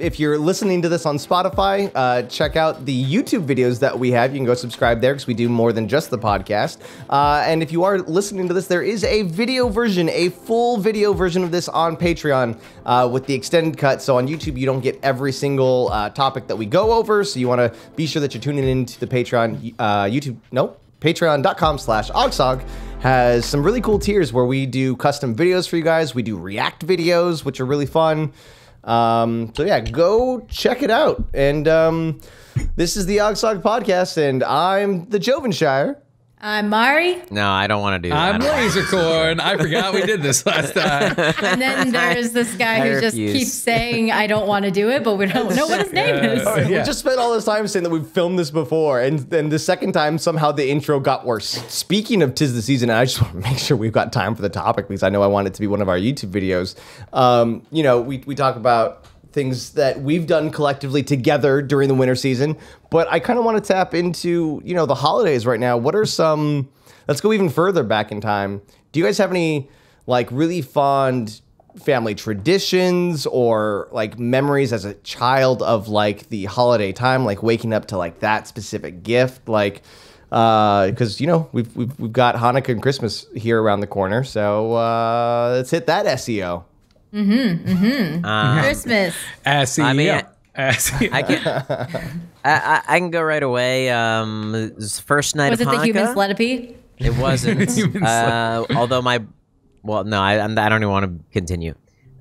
If you're listening to this on Spotify, uh, check out the YouTube videos that we have. You can go subscribe there because we do more than just the podcast. Uh, and if you are listening to this, there is a video version, a full video version of this on Patreon uh, with the extended cut. So on YouTube, you don't get every single uh, topic that we go over. So you want to be sure that you're tuning into the Patreon, uh, YouTube, no, patreon.com slash ogsog has some really cool tiers where we do custom videos for you guys. We do react videos, which are really fun. Um, so yeah, go check it out. And um, this is the Ogsog podcast, and I'm the Jovenshire. I'm Mari, No, I don't want to do that. I'm Lasercorn. I forgot we did this last time. and then there's this guy I who just keeps saying, "I don't want to do it," but we don't know what his name is. Yeah. We just spent all this time saying that we've filmed this before, and then the second time somehow the intro got worse. Speaking of tis the season, I just want to make sure we've got time for the topic because I know I want it to be one of our YouTube videos. Um, you know, we we talk about things that we've done collectively together during the winter season, but I kind of want to tap into you know the holidays right now. What are some? Let's go even further back in time. Do you guys have any like really fond family traditions or like memories as a child of like the holiday time, like waking up to like that specific gift, like because you know we've, we've we've got Hanukkah and Christmas here around the corner, so uh, let's hit that SEO. Christmas. As I mean, CEO. As CEO. I can, I, I, I can go right away. Um, it was the first night Was it of the human centipede? It wasn't. Human uh, although my, well, no, I, I'm- don't even want to continue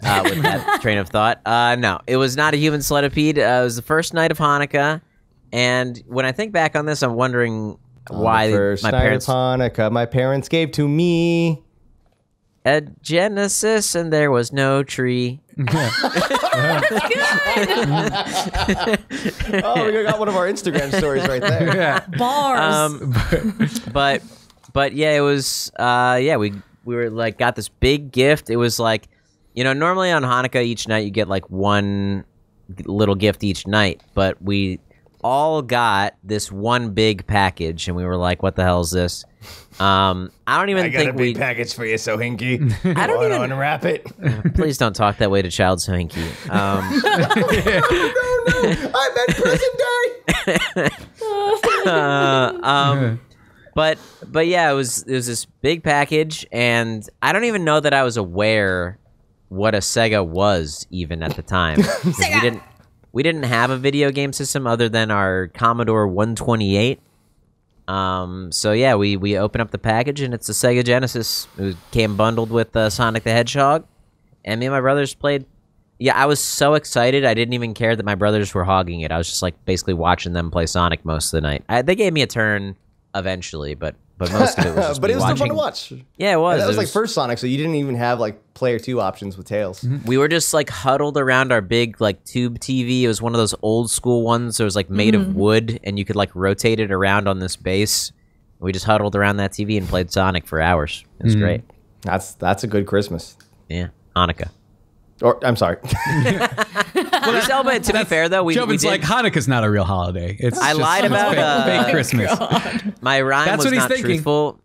uh, with that train of thought. Uh, no, it was not a human centipede. Uh, it was the first night of Hanukkah, and when I think back on this, I'm wondering why The first my night parents of Hanukkah, my parents gave to me. A Genesis, and there was no tree. Oh, we got one of our Instagram stories right there. yeah. Bars. Um, but but yeah, it was uh yeah we we were like got this big gift. It was like you know normally on Hanukkah each night you get like one little gift each night, but we all got this one big package, and we were like, "What the hell is this?" Um, I don't even think we. package for you, Sohinki. I don't Wanna even- unwrap it. Please don't talk that way to Child Sohinki. Um, I'm at present day. uh, um, but but yeah, it was it was this big package, and I don't even know that I was aware what a Sega was even at the time. 'Cause We didn't we didn't have a video game system other than our Commodore 128. Um, so yeah, we we open up the package and it's a Sega Genesis. It came bundled with uh, Sonic the Hedgehog, and me and my brothers played. Yeah, I was so excited. I didn't even care that my brothers were hogging it. I was just like basically watching them play Sonic most of the night. I, they gave me a turn eventually, but but most of it was just but it was still fun to watch. Yeah, it was. that was It like first Sonic, so you didn't even have like player two options with Tails. Mm-hmm. we were just like huddled around our big like tube TV. It was one of those old school ones. It was like made of mm-hmm. wood, and you could like rotate it around on this base. We just huddled around that TV and played Sonic for hours. It was mm-hmm. great. That's that's a good Christmas. Yeah, Hanukkah. Or I'm sorry. we celebrate. To be fair, though, we, we Jovin's did, like Hanukkah's not a real holiday. It's I just lied it's about, fake, uh, fake Christmas. my rhyme That's was what he's not thinking. truthful.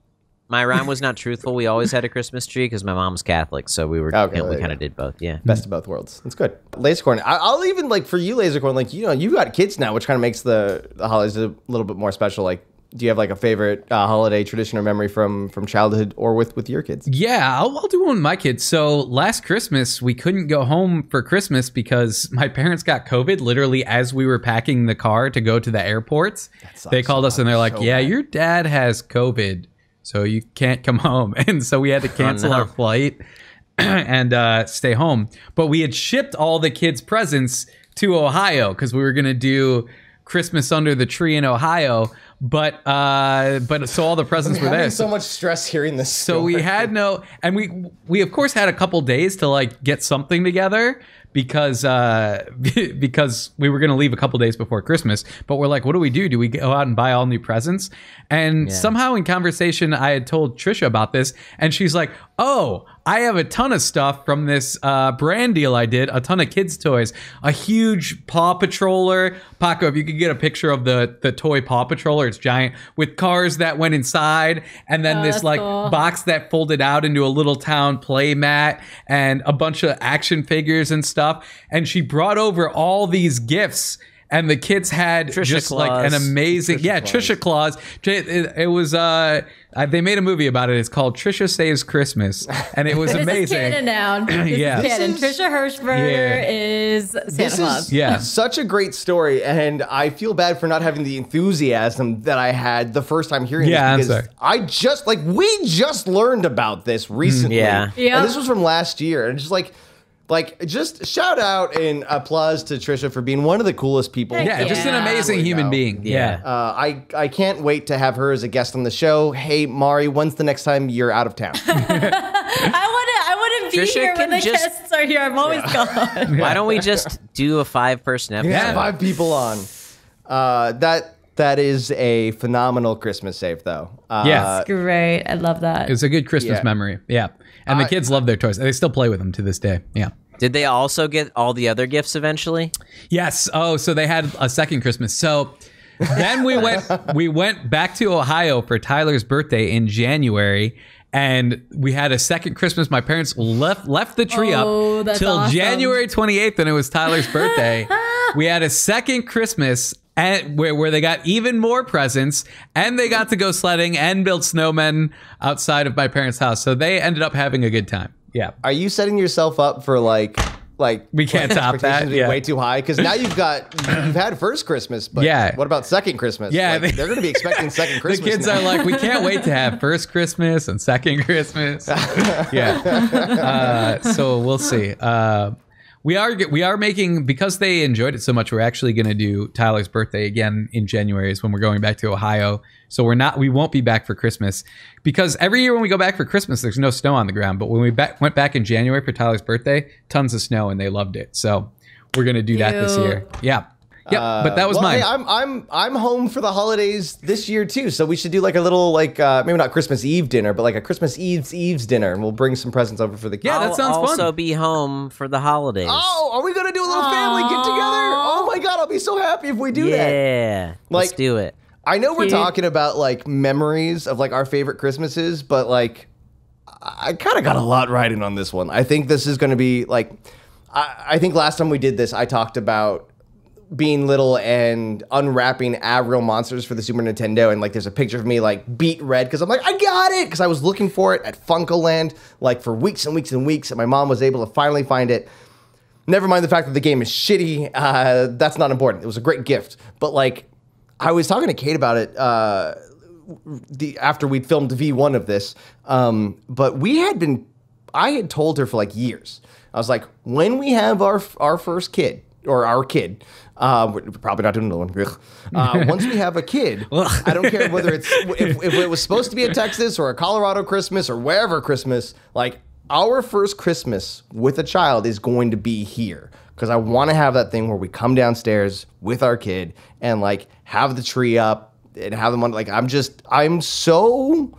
My rhyme was not truthful. We always had a Christmas tree because my mom's Catholic, so we were Okay, we kind of did both. Yeah. Best of both worlds. That's good. Lasercorn. I, I'll even like for you, Lasercorn. Like you know, you've got kids now, which kind of makes the, the holidays a little bit more special. Like, do you have like a favorite uh, holiday tradition or memory from from childhood or with with your kids? Yeah, I'll, I'll do one with my kids. So last Christmas, we couldn't go home for Christmas because my parents got COVID literally as we were packing the car to go to the airports. They called us and they're like, so "Yeah, bad. your dad has COVID, so you can't come home." And so we had to cancel no. our flight and uh, stay home. But we had shipped all the kids' presents to Ohio because we were gonna do Christmas under the tree in Ohio. But uh, but so all the presents were there. So much stress hearing this. So we had no, and we we of course had a couple days to like get something together because uh because we were gonna leave a couple days before Christmas. But we're like, what do we do? Do we go out and buy all new presents? And somehow in conversation, I had told Trisha about this, and she's like, oh. I have a ton of stuff from this uh, brand deal I did. A ton of kids' toys. A huge Paw Patroller. Paco, if you could get a picture of the the toy Paw Patroller, it's giant with cars that went inside, and then Oh, this like cool. box that folded out into a little town play mat, and a bunch of action figures and stuff. And she brought over all these gifts. And the kids had Trisha just like an Claus. amazing, yeah, Trisha Claus. It, it was, uh, they made a movie about it. It's called Trisha Saves Christmas, and it was This is amazing. canon now. This Yeah. is This canon. is- Trisha Hershberger Yeah. is Santa This Claus. is Yeah. such a great story, and I feel bad for not having the enthusiasm that I had the first time hearing Yeah, this because. I just like we just learned about this recently. Yeah. Yeah. and this was from last year, and just like. Like, just shout out and applause to Trisha for being one of the coolest people. Heck yeah, just an Yeah. amazing human being. Yeah. Yeah. Uh, I I can't wait to have her as a guest on the show. Hey, Mari, when's the next time you're out of town? I want to. I want to be Trisha here when the just- guests are here. I'm always gone. Why don't we just do a five person episode? Yeah. Five people on. Uh, that that is a phenomenal Christmas save, though. Uh, Yes. Great. I love that. It's a good Christmas Yeah. memory. Yeah. And the I- kids love their toys. They still play with them to this day. Yeah. Did they also get all the other gifts eventually? Yes. Oh, so they had a second Christmas. So then we went we went back to Ohio for Tyler's birthday in January. And we had a second Christmas. My parents left left the tree Oh, up till awesome. January 28th, and it was Tyler's birthday. we had a second Christmas and where, where they got even more presents, and they got to go sledding and build snowmen outside of my parents' house. So they ended up having a good time. Yeah. Are you setting yourself up for like like We can't top that, yeah. way too high? Because now you've got you've had first Christmas, but Yeah. what about second Christmas? Yeah, Like, they- are going to be expecting second christmas The kids now. are like, we can't wait to have first Christmas and second Christmas. yeah. Uh, so we'll see. Uh, we are we are making because they enjoyed it so much. We're actually going to do Tyler's birthday again in January. Is when we're going back to Ohio. So we're not. We won't be back for Christmas because every year when we go back for Christmas, there's no snow on the ground. But when we back, went back in January for Tyler's birthday, tons of snow and they loved it. So we're going to do that this year. Yeah. Yep. but that was well, mine. Hey, I'm I'm I'm home for the holidays this year too, so we should do like a little like uh, maybe not Christmas Eve dinner, but like a Christmas Eve's Eve's dinner, and we'll bring some presents over for the kids. Yeah, that I'll sounds fun. also be home for the holidays. Oh, are we gonna do a little family get together? Oh my god, I'll be so happy if we do that. yeah. Let's do it. I know we're talking about like memories of like our favorite Christmases, but like I kind of got a lot riding on this one. I think this is going to be like I, I think last time we did this, I talked about being little and unwrapping Avril monsters for the Super Nintendo, and like there's a picture of me like beat red because I'm like I got it because I was looking for it at FuncoLand like for weeks and weeks and weeks, and my mom was able to finally find it. Never mind the fact that the game is shitty. Uh, that's not important. It was a great gift, but like I was talking to Kate about it uh, the after we'd filmed V1 of this. Um, but we had been, I had told her for like years. I was like, when we have our our first kid or our kid, uh, we're probably not doing another one. Uh, once we have a kid, I don't care whether it's if, if it was supposed to be a Texas or a Colorado Christmas or wherever Christmas, like our first Christmas with a child is going to be here because I want to have that thing where we come downstairs with our kid and like have the tree up and have them on. Like I'm just, I'm so,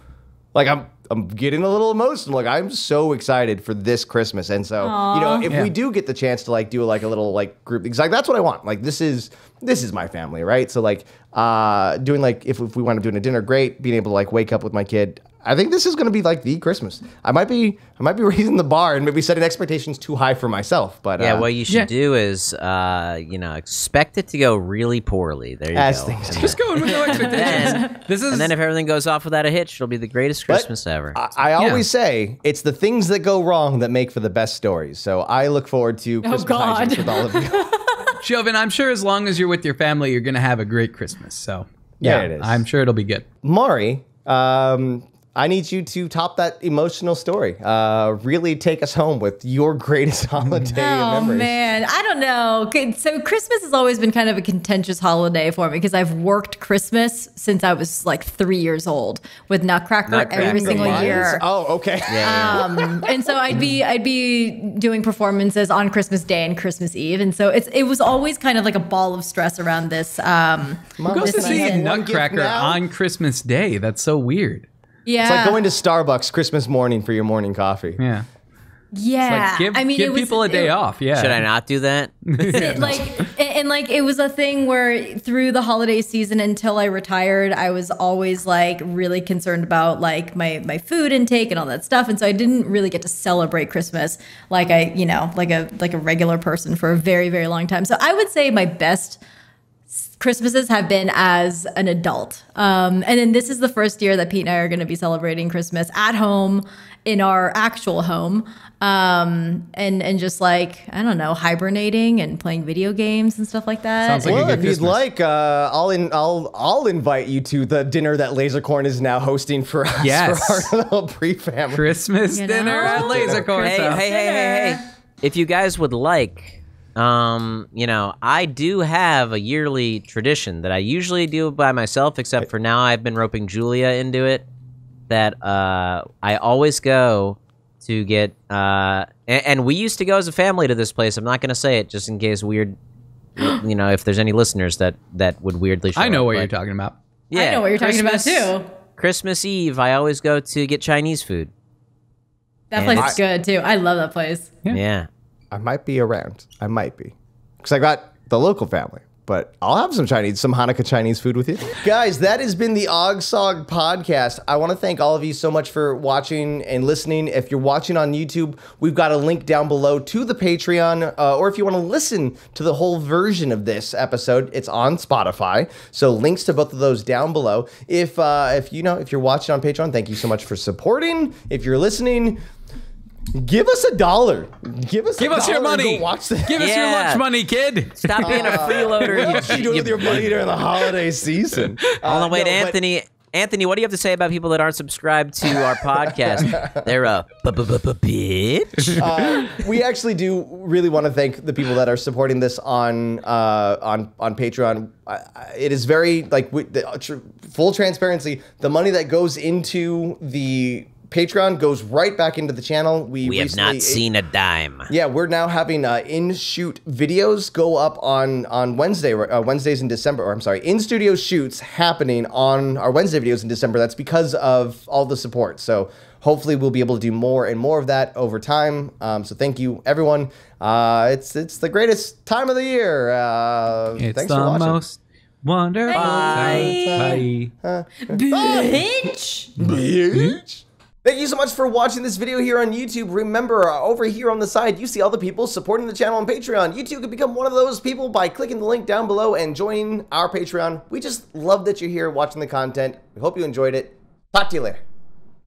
like I'm, I'm getting a little emotional. Like I'm so excited for this Christmas, and so you know, if Yeah. we do get the chance to like do like a little like group, because like that's what I want. Like this is this is my family, right? So like uh doing like if, if we want to doing a dinner, great. Being able to like wake up with my kid. I think this is going to be like the Christmas. I might be, I might be raising the bar and maybe setting expectations too high for myself. But Yeah, uh, what you should yeah. do is, uh, you know, expect it to go really poorly. There you As go. things And Just going with no expectations. then, this is and then if everything goes off without a hitch, it'll be the greatest But Christmas ever. I, I always say it's the things that go wrong that make for the best stories. So I look forward to Christmas God. with all of you. Joven, I'm sure as long as you're with your family, you're going to have a great Christmas. So, Yeah, yeah, it is. I'm sure it'll be good. Mari, um, I need you to top that emotional story. Uh, really take us home with your greatest holiday Oh memories. man, I don't know. So Christmas has always been kind of a contentious holiday for me because I've worked Christmas since I was like three years old with Nutcracker, Nutcracker. every single Mine's- year. Oh, okay. Um, and so I'd be I'd be doing performances on Christmas Day and Christmas Eve, and so it's it was always kind of like a ball of stress around this. Um, Who Who goes this to see a season. One gift Nutcracker on Christmas Day? That's so weird. Yeah, It's like going to Starbucks Christmas morning for your morning coffee. Yeah. Yeah, Like, give I mean, give it was, people a day it- off. Yeah. Should I not do that? it, like and, and, like it was a thing where through the holiday season until I retired, I was always like really concerned about like my my food intake and all that stuff, and so I didn't really get to celebrate Christmas like I you know like a like a regular person for a very very long time. So I would say my best Christmases have been as an adult. Um, and then this is the first year that Pete and I are going to be celebrating Christmas at home in our actual home. Um, and, and just like, I don't know, hibernating and playing video games and stuff like that. Sounds like a Well, good if you'd like, uh, I'll in, I'll I'll invite you to the dinner that Lasercorn is now hosting for us Yes. for our little pre-family. Christmas You dinner at know? Lasercorn. hey, hey, hey, hey, hey. If you guys would like, um, you know, I do have a yearly tradition that I usually do by myself, except for now I've been roping Julia into it. That uh, I always go to get, uh, and, and we used to go as a family to this place. I'm not going to say it just in case weird, you know, if there's any listeners that that would weirdly. Show I know up, what but- you're talking about. Yeah, I know what you're talking about Christmas- too. Christmas Eve, I always go to get Chinese food. That And place is good too. I love that place. Yeah. yeah. I might be around. I might be. Because I got the local family. But I'll have some Chinese, some Hanukkah Chinese food with you. Guys, that has been the Og Sog podcast. I want to thank all of you so much for watching and listening. If you're watching on YouTube, we've got a link down below to the Patreon. Uh, or if you want to listen to the whole version of this episode, it's on Spotify. So links to both of those down below. If uh, if you know if you're watching on Patreon, thank you so much for supporting. If you're listening, give us a dollar. Give us Give a us your money. Watch the Give us your Yeah. lunch money, kid. Stop being a freeloader. what are you doing with your money during the holiday season? Hold on, wait, Uh, no, but- Anthony. Anthony, what do you have to say about people that aren't subscribed to our podcast? They're a bitch. uh, we actually do really want to thank the people that are supporting this on uh, on on Patreon. I, I- it is very like we, the, uh, tr- full transparency. The money that goes into the Patreon goes right back into the channel. We, We have not seen a dime. Yeah, we're now having uh, in shoot videos go up on on Wednesday, uh, Wednesdays in December, or I'm sorry, in studio shoots happening on our Wednesday videos in December. That's because of all the support. So hopefully we'll be able to do more and more of that over time. Um, so thank you, everyone. Uh, it's it's the greatest time of the year. Uh, It's thanks the for watching. most wonderful Bye. time. Bye. Bitch. Bitch. Thank you so much for watching this video here on YouTube. Remember, uh, over here on the side, you see all the people supporting the channel on Patreon. You too could become one of those people by clicking the link down below and joining our Patreon. We just love that you're here watching the content. We hope you enjoyed it. Talk to you later.